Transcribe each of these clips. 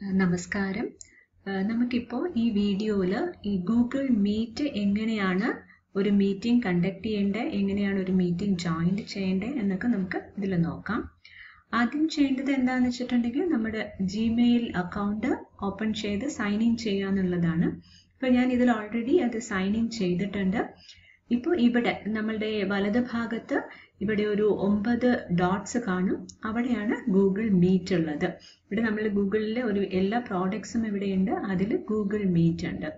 നമസ്കാരം. നമുക്കിപ്പോൾ ഈ വീഡിയോയിൽ ഈ ഗൂഗിൾ മീറ്റ് എങ്ങനെയാണ് ഒരു മീറ്റിംഗ് കണ്ടക്ട് ചെയ്യേണ്ടത് എങ്ങനെയാണ് ഒരു മീറ്റിംഗ് ജോയിൻ ചെയ്യേണ്ടത് എന്നൊക്കെ നമുക്ക് ഇതിൽ നോക്കാം. ആദ്യം ചെയ്യേണ്ടത് എന്താണെന്ന് വെച്ചിട്ടുണ്ടെങ്കിൽ നമ്മുടെ ജിമെയിൽ അക്കൗണ്ട് ഓപ്പൺ ചെയ്ത് സൈൻ ഇൻ ചെയ്യുക എന്നുള്ളതാണ് ഞാൻ ഇതിൽ ഓൾറെഡി അത് സൈൻ ഇൻ ചെയ്തിട്ടുണ്ട്. ഇപ്പോൾ ഇവിടെ നമ്മളുടെ വലത് ഭാഗത്ത് ഇവിടെ ഒരു ഒമ്പത് ഡോട്ട്സ് കാണും. അവിടെയാണ് ഗൂഗിൾ മീറ്റ് ഉള്ളത്. ഇവിടെ നമ്മൾ ഗൂഗിളിലെ ഒരു എല്ലാ പ്രോഡക്ട്സും ഇവിടെയുണ്ട്. അതിൽ ഗൂഗിൾ മീറ്റ് ഉണ്ട്.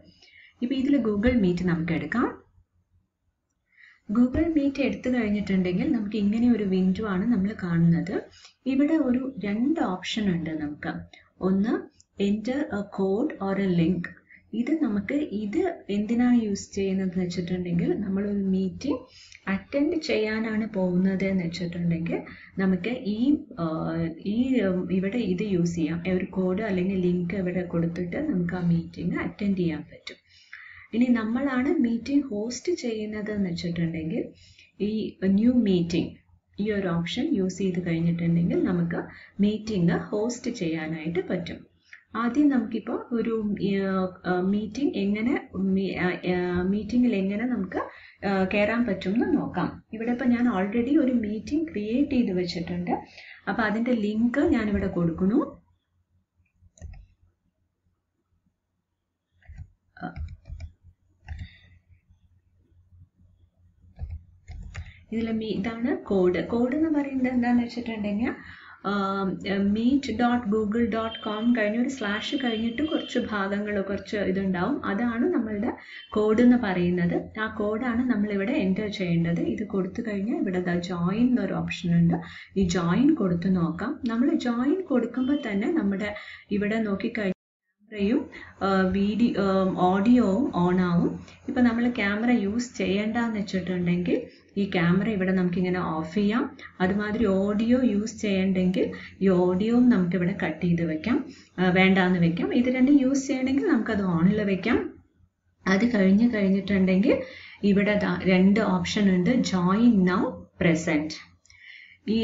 ഇപ്പോൾ ഇതിൽ ഗൂഗിൾ മീറ്റ് നമുക്ക് എടുക്കാം. ഗൂഗിൾ മീറ്റ് എടുത്തു കഴിഞ്ഞിട്ടുണ്ടെങ്കിൽ നമുക്ക് ഇങ്ങനെ ഒരു വിൻഡോ ആണ് നമ്മൾ കാണുന്നത്. ഇവിടെ ഒരു രണ്ട് ഓപ്ഷൻ ഉണ്ട് നമുക്ക്. ഒന്ന് enter a code or a link ഇത് നമുക്ക് ഇത് എന്തിനാണ് യൂസ് ചെയ്യുന്നത് എന്ന് വെച്ചിട്ടുണ്ടെങ്കിൽ നമ്മളൊരു മീറ്റിംഗ് അറ്റൻഡ് ചെയ്യാനാണ് പോകുന്നത് എന്ന് വെച്ചിട്ടുണ്ടെങ്കിൽ നമുക്ക് ഈ ഈ ഇവിടെ ഇത് യൂസ് ചെയ്യാം. ഒരു കോഡ് അല്ലെങ്കിൽ ലിങ്ക് ഇവിടെ കൊടുത്തിട്ട് നമുക്ക് ആ മീറ്റിംഗ് അറ്റൻഡ് ചെയ്യാൻ പറ്റും. ഇനി നമ്മളാണ് മീറ്റിംഗ് ഹോസ്റ്റ് ചെയ്യുന്നത് എന്ന് വെച്ചിട്ടുണ്ടെങ്കിൽ ഈ ന്യൂ മീറ്റിംഗ് ഈ ഒരു ഓപ്ഷൻ യൂസ് ചെയ്ത് കഴിഞ്ഞിട്ടുണ്ടെങ്കിൽ നമുക്ക് മീറ്റിംഗ് ഹോസ്റ്റ് ചെയ്യാനായിട്ട് പറ്റും. ആദ്യം നമുക്കിപ്പോൾ ഒരു മീറ്റിംഗ് എങ്ങനെ മീറ്റിംഗിൽ എങ്ങനെ നമുക്ക് കയറാൻ പറ്റും എന്ന് നോക്കാം. ഇവിടെ ഇപ്പോൾ ഞാൻ ഓൾറെഡി ഒരു മീറ്റിംഗ് ക്രിയേറ്റ് ചെയ്ത് വെച്ചിട്ടുണ്ട്. അപ്പോൾ അതിന്റെ ലിങ്ക് ഞാനിവിടെ കൊടുക്കുന്നു. ഇതിൽ ഇതാണ് കോഡ് കോഡ് എന്ന് പറയുന്നത് എന്താണെന്ന് വെച്ചിട്ടുണ്ടെങ്കിൽ meet dot Google dot com കഴിഞ്ഞ ഒരു സ്ലാഷ് കഴിഞ്ഞിട്ട് കുറച്ച് ഭാഗങ്ങൾ കുറച്ച് ഇതുണ്ടാവും. അതാണ് നമ്മളുടെ കോഡ് എന്ന് പറയുന്നത്. ആ കോഡാണ് നമ്മളിവിടെ എന്റർ ചെയ്യേണ്ടത്. ഇത് കൊടുത്തു കഴിഞ്ഞാൽ ഇവിടെ ജോയിൻ എന്നൊരു ഓപ്ഷൻ ഉണ്ട്. ഈ ജോയിൻ കൊടുത്തു നോക്കാം. നമ്മൾ ജോയിൻ കൊടുക്കുമ്പോൾ തന്നെ നമ്മുടെ ഇവിടെ നോക്കിക്കഴിഞ്ഞാൽ ക്യാമറയും വീഡിയോ ഓഡിയോവും ഓൺ ആവും. ഇപ്പം നമ്മൾ ക്യാമറ യൂസ് ചെയ്യേണ്ടെന്ന് വെച്ചിട്ടുണ്ടെങ്കിൽ ഈ ക്യാമറ ഇവിടെ നമുക്കിങ്ങനെ ഓഫ് ചെയ്യാം. അതുമാതിരി ഓഡിയോ യൂസ് ചെയ്യണ്ടെങ്കിൽ ഈ ഓഡിയോവും നമുക്കിവിടെ കട്ട് ചെയ്ത് വെക്കാം. വേണ്ടാന്ന് വെക്കാം. ഇത് രണ്ടും യൂസ് ചെയ്യണമെങ്കിൽ നമുക്കത് ഓണിൽ വെക്കാം. അത് കഴിഞ്ഞ് കഴിഞ്ഞിട്ടുണ്ടെങ്കിൽ ഇവിടെ രണ്ട് ഓപ്ഷൻ ഉണ്ട്. ജോയിൻ നൗ പ്രസന്റ് ഈ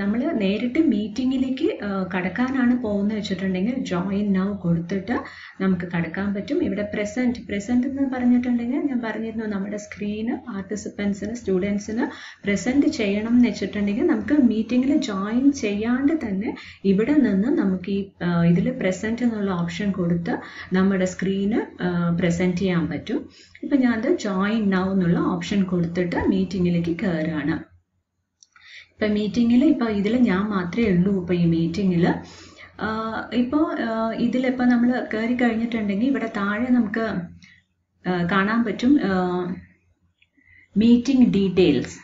നമ്മൾ നേരിട്ട് മീറ്റിങ്ങിലേക്ക് കടക്കാനാണ് പോകുന്നത് വെച്ചിട്ടുണ്ടെങ്കിൽ ജോയിൻ നൗ കൊടുത്തിട്ട് നമുക്ക് കടക്കാൻ പറ്റും. ഇവിടെ പ്രസന്റ് പ്രസന്റ് എന്ന് പറഞ്ഞിട്ടുണ്ടെങ്കിൽ ഞാൻ പറഞ്ഞിരുന്നു നമ്മുടെ സ്ക്രീന് പാർട്ടിസിപ്പൻസിന് സ്റ്റുഡൻസിന് പ്രസന്റ് ചെയ്യണം എന്ന് വെച്ചിട്ടുണ്ടെങ്കിൽ നമുക്ക് മീറ്റിങ്ങിൽ ജോയിൻ ചെയ്യാണ്ട് തന്നെ ഇവിടെ നിന്ന് നമുക്ക് ഈ ഇതിൽ പ്രസന്റ് എന്നുള്ള ഓപ്ഷൻ കൊടുത്ത് നമ്മുടെ സ്ക്രീന് പ്രസന്റ് ചെയ്യാൻ പറ്റും. ഇപ്പം ഞാൻ അത് ജോയിൻ നൗ എന്നുള്ള ഓപ്ഷൻ കൊടുത്തിട്ട് മീറ്റിങ്ങിലേക്ക് കയറുകയാണ് ഇപ്പം മീറ്റിങ്ങിൽ ഇപ്പോൾ ഇതിൽ ഞാൻ മാത്രമേ ഉള്ളൂ ഇപ്പോൾ ഈ മീറ്റിങ്ങിൽ ഇപ്പോൾ ഇതിലിപ്പോൾ നമ്മൾ കയറി കഴിഞ്ഞിട്ടുണ്ടെങ്കിൽ ഇവിടെ താഴെ നമുക്ക് കാണാൻ പറ്റും മീറ്റിംഗ് ഡീറ്റെയിൽസ്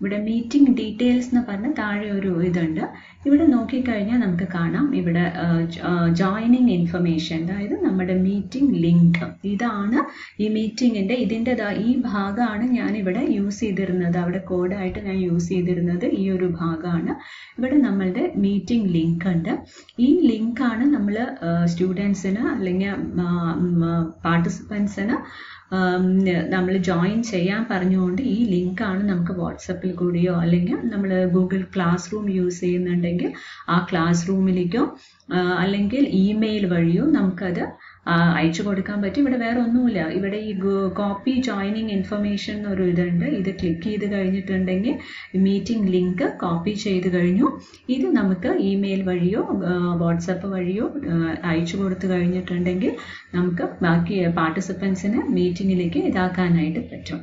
ഇവിടെ മീറ്റിംഗ് ഡീറ്റെയിൽസ് എന്ന് പറഞ്ഞ താഴെ ഒരു ഇതുണ്ട്. ഇവിടെ നോക്കിക്കഴിഞ്ഞാൽ നമുക്ക് കാണാം. ഇവിടെ ജോയിനിങ് ഇൻഫർമേഷൻ അതായത് നമ്മുടെ മീറ്റിംഗ് ലിങ്ക് ഇതാണ് ഈ മീറ്റിങ്ങിന്റെ ഇതിന്റെ ഈ ഭാഗമാണ് ഞാൻ ഇവിടെ യൂസ് ചെയ്തിരുന്നത്. അവിടെ കോഡായിട്ട് ഞാൻ യൂസ് ചെയ്തിരുന്നത് ഈ ഒരു ഭാഗമാണ്. ഇവിടെ നമ്മളുടെ മീറ്റിംഗ് ലിങ്ക് ഉണ്ട്. ഈ ലിങ്കാണ് നമ്മൾ സ്റ്റുഡൻസിന് അല്ലെങ്കിൽ പാർട്ടിസിപ്പൻസിന് നമ്മൾ ജോയിൻ ചെയ്യാൻ പറഞ്ഞുകൊണ്ട് ഈ ലിങ്കാണ് നമുക്ക് വാട്സപ്പിൽ കൂടിയോ അല്ലെങ്കിൽ നമ്മൾ ഗൂഗിൾ ക്ലാസ് റൂം യൂസ് ചെയ്യുന്നുണ്ടെങ്കിൽ ആ ക്ലാസ് റൂമിലേക്കോ അല്ലെങ്കിൽ ഇമെയിൽ വഴിയോ നമുക്കത് അയച്ചു കൊടുക്കാൻ പറ്റും. ഇവിടെ വേറെ ഒന്നുമില്ല. ഇവിടെ ഈ കോപ്പി ജോയിനിങ് ഇൻഫർമേഷൻ എന്നൊരു ഇതുണ്ട്. ഇത് ക്ലിക്ക് ചെയ്ത് കഴിഞ്ഞിട്ടുണ്ടെങ്കിൽ മീറ്റിംഗ് ലിങ്ക് കോപ്പി ചെയ്ത് കഴിഞ്ഞു. ഇത് നമുക്ക് ഇമെയിൽ വഴിയോ വാട്സപ്പ് വഴിയോ അയച്ചു കൊടുത്തു കഴിഞ്ഞിട്ടുണ്ടെങ്കിൽ നമുക്ക് ബാക്കി പാർട്ടിസിപ്പൻസിന് മീറ്റിങ്ങിലേക്ക് ഇതാക്കാനായിട്ട് പറ്റും.